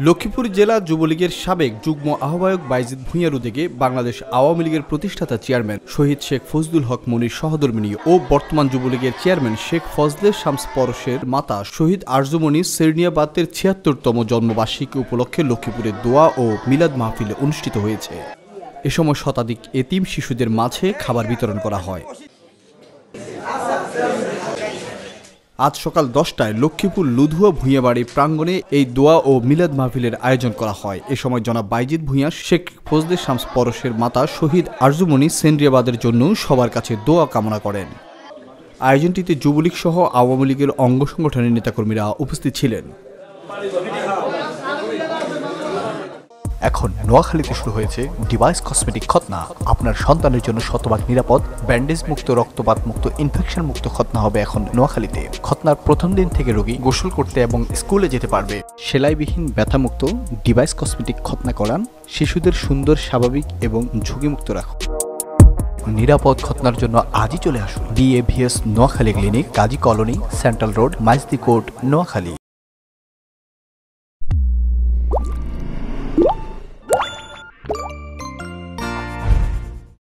লক্ষ্মীপুর জেলা যুবলীগের সাবেক যুগ্ম আহ্বায়ক বাইজিদ ভূঁইয়ার উদ্যোগে বাংলাদেশ আওয়ামী লীগের প্রতিষ্ঠাতা চেয়ারম্যান শহীদ শেখ ফজলুল হক মনির সহধর্মিনী ও বর্তমান যুবলীগের চেয়ারম্যান শেখ ফজলে শামস পরশের মাতা শহীদ আরজুমণি সেরনিয়াবাদের ছিয়াত্তরতম জন্মবার্ষিকী উপলক্ষে লক্ষ্মীপুরে দোয়া ও মিলাদ মাহফিল অনুষ্ঠিত হয়েছে। এ সময় শতাধিক এতিম শিশুদের মাঝে খাবার বিতরণ করা হয়। আজ সকাল দশটায় লক্ষ্মীপুর লুধুয়া ভূঁইয়াবাড়ি প্রাঙ্গণে এই দোয়া ও মিলাদ মাহফিলের আয়োজন করা হয়। এ সময় জনাব বাইজিদ ভূঁইয়া, শেখ ফজলে শামস পরশের মাতা শহীদ আরজুমণি সেন্দ্রিয়াবাদের জন্য সবার কাছে দোয়া কামনা করেন। আয়োজনটিতে যুবলীগ সহ আওয়ামী লীগের অঙ্গ সংগঠনের নেতাকর্মীরা উপস্থিত ছিলেন। এখন নোয়াখালীতে শুরু হয়েছে ডিভাইস কসমেটিক খতনা আপনার সন্তানের জন্য শতভাগ নিরাপদ, ব্যান্ডেজ মুক্ত, রক্তপাত মুক্ত, ইনফেকশন মুক্ত খতনা হবে এখন নোয়াখালীতে। খতনার প্রথম দিন থেকে রোগী গোসল করতে এবং স্কুলে যেতে পারবে। সেলাইবিহীন ব্যথামুক্ত, ডিভাইস কসমেটিক খতনা করান, শিশুদের সুন্দর, স্বাভাবিক এবং ঝুঁকিমুক্ত রাখুন। নিরাপদ খতনার জন্য আজই চলে আসুন। DAVS Noakhali clinic Kazi colony, central road, Maijdi court, Noakhali.